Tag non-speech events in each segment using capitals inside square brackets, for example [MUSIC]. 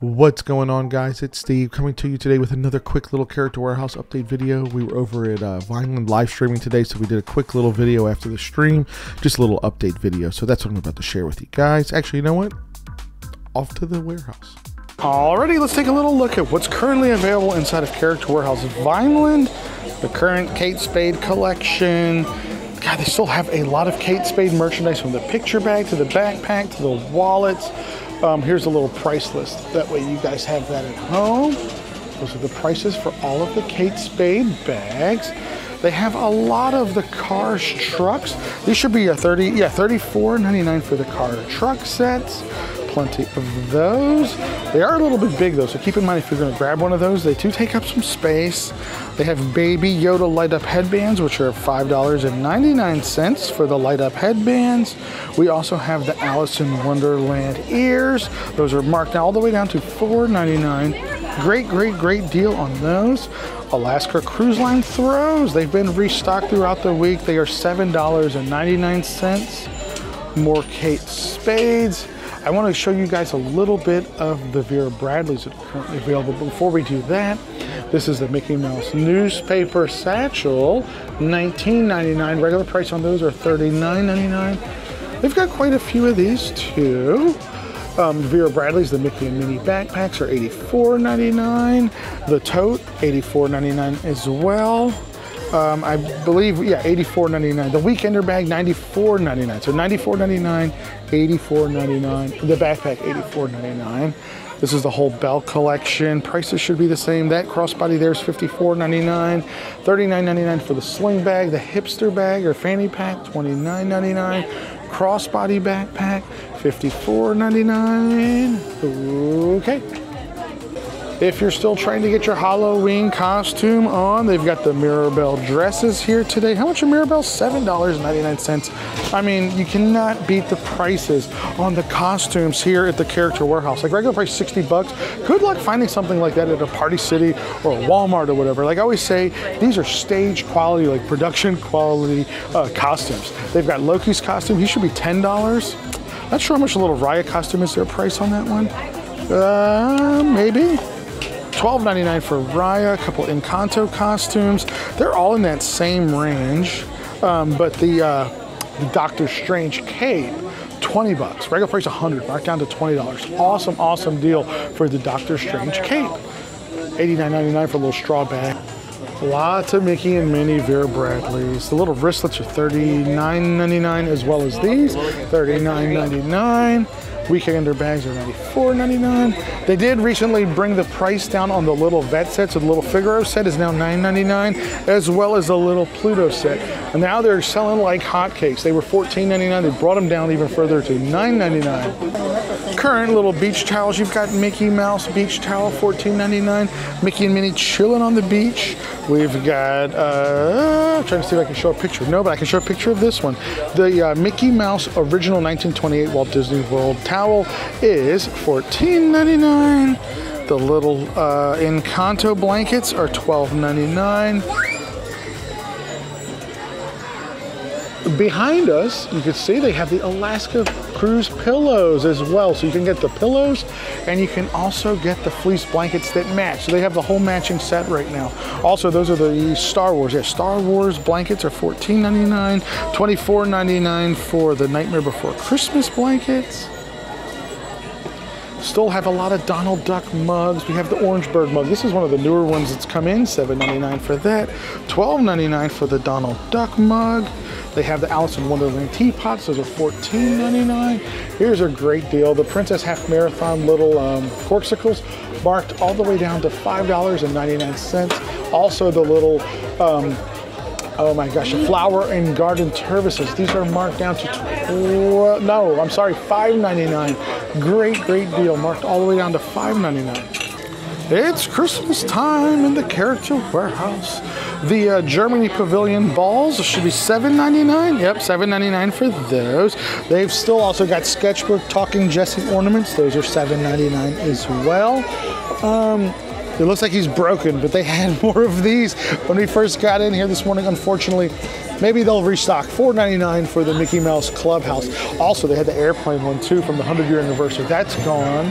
What's going on, guys? It's Steve coming to you today with another quick little Character Warehouse update video. We were over at uh, Vineland live streaming today, so we did a quick little video after the stream, just a little update video. So that's what I'm about to share with you guys. Actually, you know what? Off to the warehouse. Alrighty, let's take a little look at what's currently available inside of Character Warehouse Vineland, the current Kate Spade collection. God, they still have a lot of Kate Spade merchandise from the picture bag to the backpack to the wallets. Um, here's a little price list. That way you guys have that at home. Those are the prices for all of the Kate Spade bags. They have a lot of the cars trucks. These should be a 30, yeah, $34.99 for the car truck sets. Plenty of those. They are a little bit big though, so keep in mind if you're gonna grab one of those, they do take up some space. They have Baby Yoda light up headbands, which are $5.99 for the light up headbands. We also have the Alice in Wonderland ears. Those are marked all the way down to $4.99. Great, great, great deal on those. Alaska Cruise Line throws. They've been restocked throughout the week. They are $7.99. More Kate Spades. I want to show you guys a little bit of the Vera Bradleys that are currently available. Before we do that, this is the Mickey Mouse newspaper satchel, $19.99. Regular price on those are $39.99. They've got quite a few of these too. Um, Vera Bradley's the Mickey and Minnie backpacks are $84.99. The tote, $84.99 as well. Um, I believe, yeah, $84.99. The Weekender bag, $94.99. So $94.99, $84.99. The backpack, $84.99. This is the whole Belle collection. Prices should be the same. That crossbody there is $54.99. $39.99 for the sling bag. The hipster bag or fanny pack, $29.99. Crossbody backpack, $54.99. Okay. If you're still trying to get your Halloween costume on, they've got the Mirabel dresses here today. How much are Mirabel? $7.99. I mean, you cannot beat the prices on the costumes here at the Character Warehouse. Like regular price 60 bucks. Good luck finding something like that at a Party City or Walmart or whatever. Like I always say, these are stage quality, like production quality uh, costumes. They've got Loki's costume. He should be $10. Not sure how much a little Raya costume is. there a price on that one? Uh, maybe. $12.99 for Raya, a couple Encanto costumes. They're all in that same range, um, but the, uh, the Doctor Strange cape 20 bucks. Regular price 100, marked down to $20. Awesome, awesome deal for the Doctor Strange cape. $89.99 for a little straw bag. Lots of Mickey and Minnie Vera Bradleys. The little wristlets are $39.99 as well as these. $39.99. Weekender bags are $94.99. They did recently bring the price down on the little vet set, so the little Figaro set is now $9.99, as well as the little Pluto set. And now they're selling like hotcakes. They were $14.99. They brought them down even further to $9.99. Current little beach towels. You've got Mickey Mouse beach towel, $14.99. Mickey and Minnie chilling on the beach. We've got, uh, I'm trying to see if I can show a picture. No, but I can show a picture of this one. The uh, Mickey Mouse original 1928 Walt Disney World towel is $14.99. The little uh, Encanto blankets are $12.99. Behind us, you can see they have the Alaska Cruise pillows as well. So you can get the pillows and you can also get the fleece blankets that match. So they have the whole matching set right now. Also, those are the Star Wars. Yeah, Star Wars blankets are $14.99, $24.99 for the Nightmare Before Christmas blankets. Still have a lot of Donald Duck mugs. We have the Orange Bird mug. This is one of the newer ones that's come in. $7.99 for that. $12.99 for the Donald Duck mug. They have the Alice in Wonderland teapots. Those are $14.99. Here's a great deal. The Princess Half Marathon little um, Corkcicles marked all the way down to $5.99. Also the little um, Oh my gosh, flower and garden services. These are marked down to, no, I'm sorry, $5.99. Great, great deal, marked all the way down to $5.99. It's Christmas time in the Character Warehouse. The uh, Germany Pavilion balls should be $7.99. Yep, $7.99 for those. They've still also got sketchbook Talking Jesse ornaments. Those are $7.99 as well. Um, it looks like he's broken, but they [LAUGHS] had more of these when we first got in here this morning. Unfortunately, maybe they'll restock. $4.99 for the Mickey Mouse Clubhouse. Also, they had the airplane one too from the 100 year anniversary. That's gone.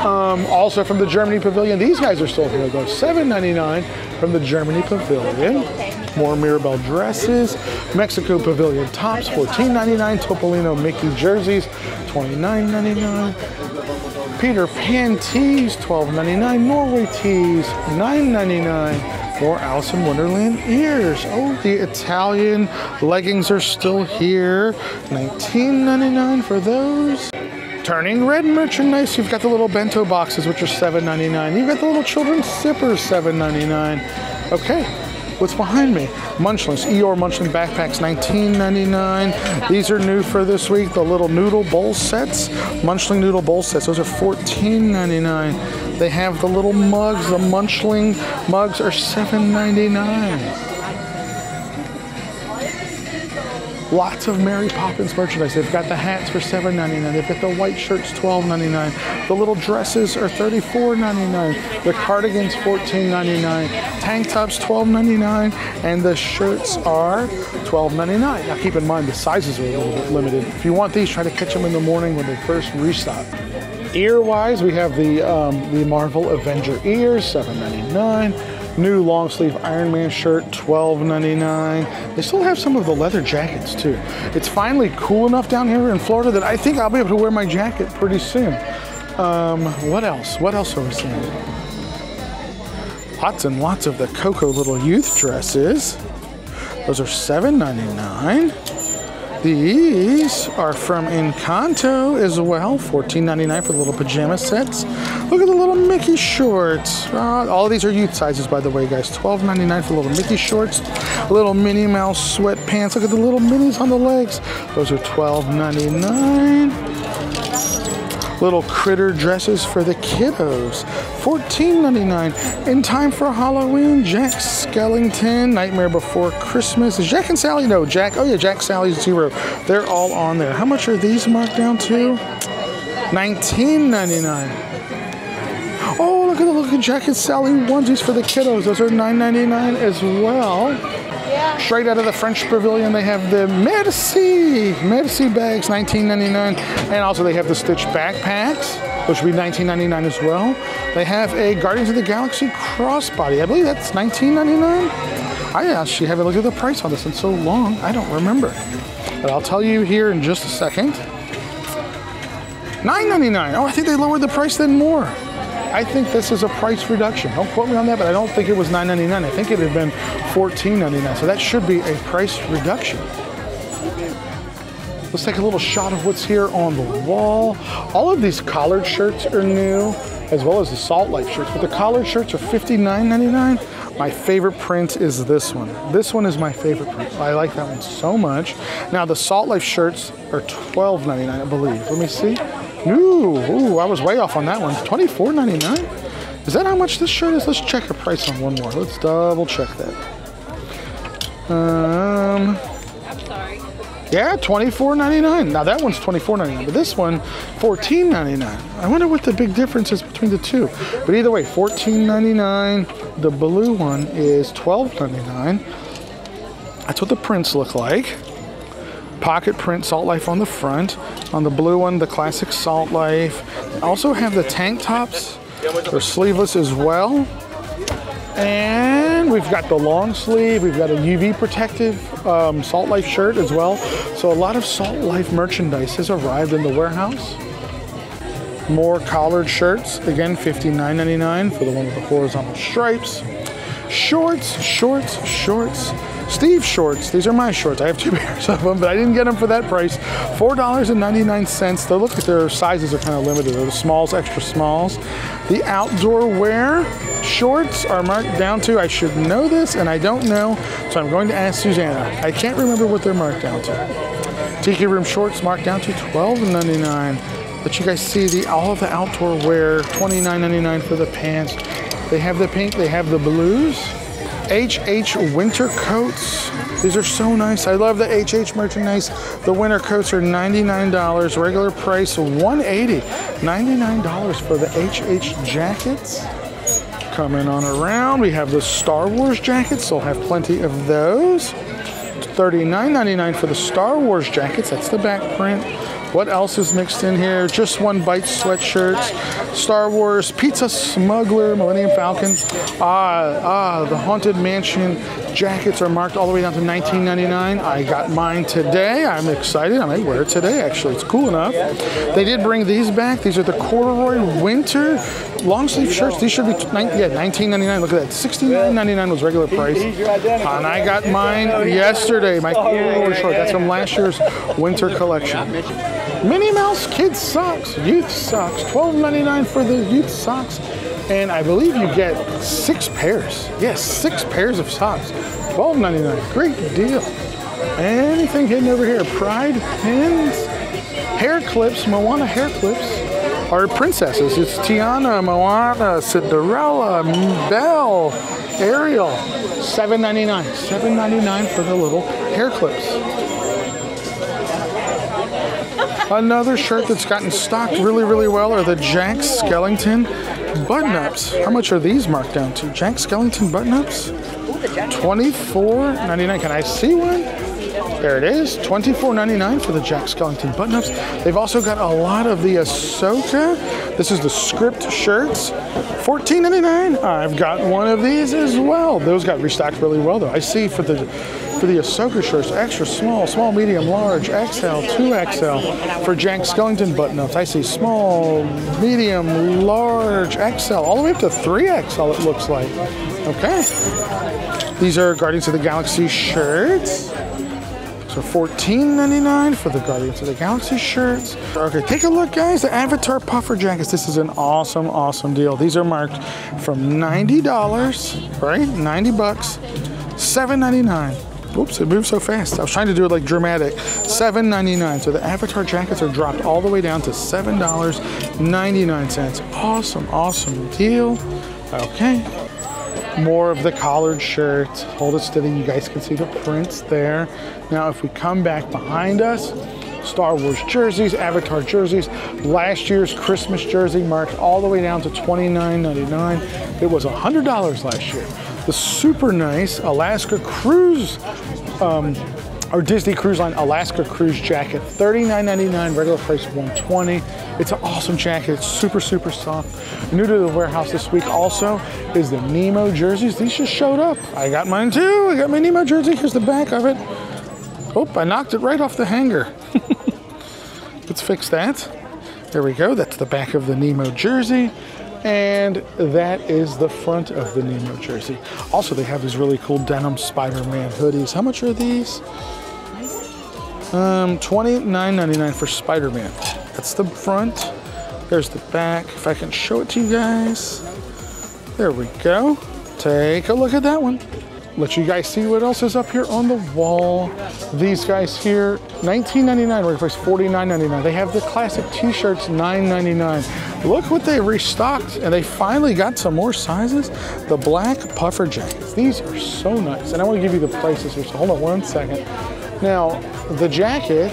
Um, also from the Germany Pavilion, these guys are still here though. $7.99 from the Germany Pavilion. More Mirabel dresses. Mexico Pavilion tops, $14.99. Topolino Mickey jerseys, $29.99. Peter Pan tees, $12.99. Norway tees, $9.99. More Alice in Wonderland ears. Oh, the Italian leggings are still here. $19.99 for those. Turning red merchandise, you've got the little bento boxes, which are $7.99. You've got the little children's zippers, $7.99. Okay, what's behind me? Munchlings, Eeyore Munchling backpacks, $19.99. These are new for this week, the little noodle bowl sets. Munchling noodle bowl sets, those are $14.99. They have the little mugs, the Munchling mugs are $7.99. Lots of Mary Poppins merchandise. They've got the hats for $7.99. They've got the white shirts $12.99. The little dresses are $34.99. The cardigans $14.99. Tank tops $12.99. And the shirts are $12.99. Now keep in mind the sizes are a little bit limited. If you want these, try to catch them in the morning when they first restock. Ear-wise, we have the um, the Marvel Avenger ears, $7.99. New long sleeve Iron Man shirt, $12.99. They still have some of the leather jackets too. It's finally cool enough down here in Florida that I think I'll be able to wear my jacket pretty soon. Um, what else? What else are we seeing? Lots and lots of the Coco little youth dresses. Those are $7.99. These are from Encanto as well, $14.99 for the little pajama sets. Look at the little Mickey shorts. Uh, all these are youth sizes, by the way, guys. $12.99 for little Mickey shorts. Little Minnie Mouse sweatpants. Look at the little Minnies on the legs. Those are $12.99 little critter dresses for the kiddos. $14.99. In time for Halloween, Jack Skellington, Nightmare Before Christmas. Is Jack and Sally? No, Jack. Oh yeah, Jack, Sally, Zero. They're all on there. How much are these marked down to? $19.99. Oh, look at the look at Jack and Sally onesies for the kiddos. Those are $9.99 as well. Straight out of the French Pavilion, they have the Merci, Merci bags, $19.99. And also they have the Stitch backpacks, which would be $19.99 as well. They have a Guardians of the Galaxy crossbody. I believe that's $19.99. I actually haven't looked at the price on this in so long, I don't remember. But I'll tell you here in just a second. $9.99. Oh, I think they lowered the price then more. I think this is a price reduction. Don't quote me on that, but I don't think it was $9.99. I think it had been $14.99. So that should be a price reduction. Let's take a little shot of what's here on the wall. All of these collared shirts are new, as well as the Salt Life shirts. But the collared shirts are $59.99. My favorite print is this one. This one is my favorite print. I like that one so much. Now the Salt Life shirts are $12.99, I believe. Let me see. Ooh, ooh, I was way off on that one. $24.99? Is that how much this shirt is? Let's check the price on one more. Let's double check that. Um, I'm sorry. yeah, $24.99. Now that one's $24.99, but this one, $14.99. I wonder what the big difference is between the two. But either way, $14.99. The blue one is $12.99. That's what the prints look like pocket print Salt Life on the front. On the blue one, the classic Salt Life. Also have the tank tops. They're sleeveless as well. And we've got the long sleeve. We've got a UV protective um, Salt Life shirt as well. So a lot of Salt Life merchandise has arrived in the warehouse. More collared shirts. Again, $59.99 for the one with the horizontal stripes. Shorts, shorts, shorts. Steve shorts. These are my shorts. I have two [LAUGHS] pairs of them, but I didn't get them for that price. $4.99. They look at their sizes are kind of limited. They're the smalls, extra smalls. The outdoor wear shorts are marked down to, I should know this, and I don't know, so I'm going to ask Susanna. I can't remember what they're marked down to. Tiki Room shorts marked down to $12.99. But you guys see the all of the outdoor wear, $29.99 for the pants. They have the pink, they have the blues. HH winter coats. These are so nice. I love the HH merchandise. The winter coats are $99. Regular price 180. $99 for the HH jackets. Coming on around, we have the Star Wars jackets. They'll have plenty of those. $39.99 for the Star Wars jackets. That's the back print. What else is mixed in here? Just one bite sweatshirts, Star Wars, Pizza Smuggler, Millennium Falcon. Ah, ah, the Haunted Mansion jackets are marked all the way down to 19.99. I got mine today. I'm excited. I might wear it today. Actually, it's cool enough. They did bring these back. These are the corduroy winter long sleeve shirts. These should be yeah 19.99. Look at that. 69.99 was regular price, and I got mine yesterday. My corduroy short. That's from last year's winter collection. Minnie Mouse kids socks, youth socks, $12.99 for the youth socks. And I believe you get six pairs. Yes, six pairs of socks. $12.99. Great deal. Anything hidden over here? Pride pins, hair clips, Moana hair clips are princesses. It's Tiana, Moana, Cinderella, Belle, Ariel. $7.99. $7.99 for the little hair clips. Another shirt that's gotten stocked really, really well are the Jack Skellington button-ups. How much are these marked down to? Jack Skellington button-ups? $24.99. Can I see one? There it is, $24.99 for the Jack Skellington button-ups. They've also got a lot of the Ahsoka. This is the script shirts, $14.99. I've got one of these as well. Those got restocked really well though. I see for the for the Ahsoka shirts, extra small, small, medium, large, XL, 2XL. For Jack Skellington button-ups, I see small, medium, large, XL, all the way up to 3XL it looks like. Okay. These are Guardians of the Galaxy shirts. So $14.99 for the Guardians of the Galaxy shirts. Okay, take a look, guys. The Avatar puffer jackets. This is an awesome, awesome deal. These are marked from $90, right? 90 bucks, $7.99. Oops, it moved so fast. I was trying to do it like dramatic. $7.99. So the Avatar jackets are dropped all the way down to $7.99. Awesome, awesome deal. Okay. More of the collared shirts. Hold it steady. You guys can see the prints there. Now, if we come back behind us, Star Wars jerseys, Avatar jerseys. Last year's Christmas jersey marked all the way down to $29.99. It was $100 last year the super nice Alaska Cruise um, or Disney Cruise Line Alaska Cruise jacket, $39.99, regular price 120. It's an awesome jacket. It's super, super soft. New to the warehouse this week also is the Nemo jerseys. These just showed up. I got mine too. I got my Nemo jersey. Here's the back of it. Oh, I knocked it right off the hanger. [LAUGHS] Let's fix that. There we go. That's the back of the Nemo jersey. And that is the front of the Nemo jersey. Also, they have these really cool denim Spider-Man hoodies. How much are these? Um, $29.99 for Spider-Man. That's the front. There's the back. If I can show it to you guys. There we go. Take a look at that one let you guys see what else is up here on the wall. These guys here, $19.99, regular price $49.99. They have the classic t-shirts, $9.99. Look what they restocked, and they finally got some more sizes. The black puffer jackets. These are so nice, and I want to give you the prices here, so hold on one second. Now, the jacket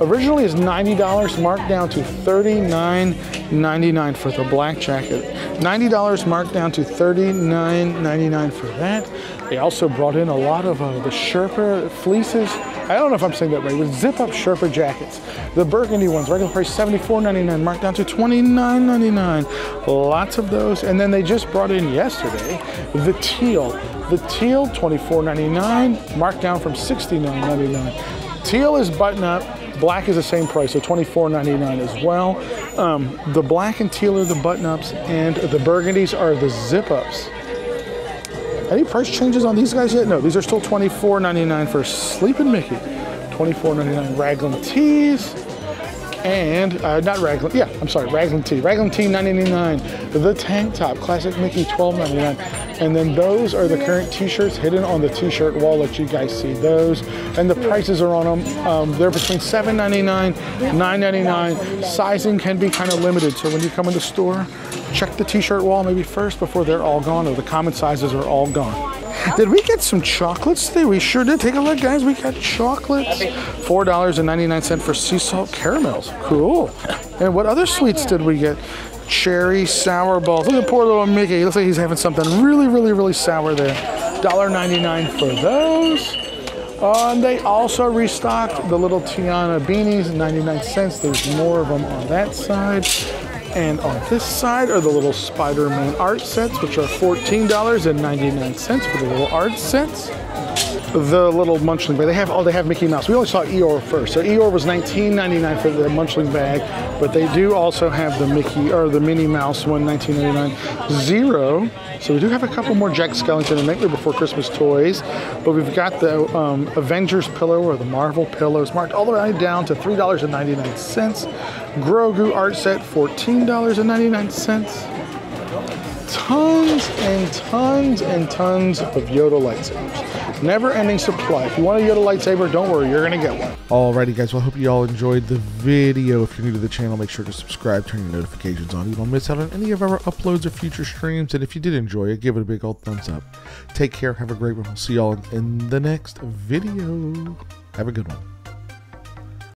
originally is $90, marked down to $39.99 for the black jacket. $90 marked down to $39.99 for that. They also brought in a lot of uh, the Sherpa fleeces. I don't know if I'm saying that right, with zip up Sherpa jackets. The burgundy ones, regular price $74.99, marked down to $29.99. Lots of those. And then they just brought in yesterday the teal. The teal, $24.99, marked down from $69.99. Teal is button up. Black is the same price, so $24.99 as well. Um, the black and teal are the button ups, and the burgundies are the zip ups. Any price changes on these guys yet? No, these are still $24.99 for Sleeping Mickey. $24.99 Raglan tees. And, uh, not Raglan, yeah, I'm sorry, Raglan tee. Raglan tee, $9.99. The tank top, Classic Mickey, $12.99. And then those are the current t-shirts hidden on the t-shirt wall. Let you guys see those. And the prices are on them. Um, they're between $7.99, $9.99. Sizing can be kind of limited. So when you come in the store, check the t-shirt wall maybe first before they're all gone or the common sizes are all gone. Did we get some chocolates today? We sure did. Take a look, guys. We got chocolates. $4.99 for sea salt caramels. Cool. And what other sweets did we get? Cherry sour balls. Look at poor little Mickey. He looks like he's having something really, really, really sour there. $1.99 for those. Uh, they also restocked the little Tiana beanies, 99 cents. There's more of them on that side. And on this side are the little Spider-Man art sets, which are $14.99 for the little art sets. The little Munchling bag, they have, oh, they have Mickey Mouse. We only saw Eeyore first. So Eeyore was $19.99 for the Munchling bag, but they do also have the Mickey, or the Minnie Mouse one, $19.99. Zero. So we do have a couple more Jack Skellington and Nightmare Before Christmas toys, but we've got the um, Avengers pillow or the Marvel pillows marked all the way down to $3.99. Grogu art set, $14.99 tons and tons and tons of Yoda lightsabers. Never ending supply. If you want to get a lightsaber, don't worry, you're gonna get one. Alrighty, guys. Well, I hope you all enjoyed the video. If you're new to the channel, make sure to subscribe, turn your notifications on. You don't miss out on any of our uploads or future streams. And if you did enjoy it, give it a big old thumbs up. Take care. Have a great one. We'll see y'all in the next video. Have a good one.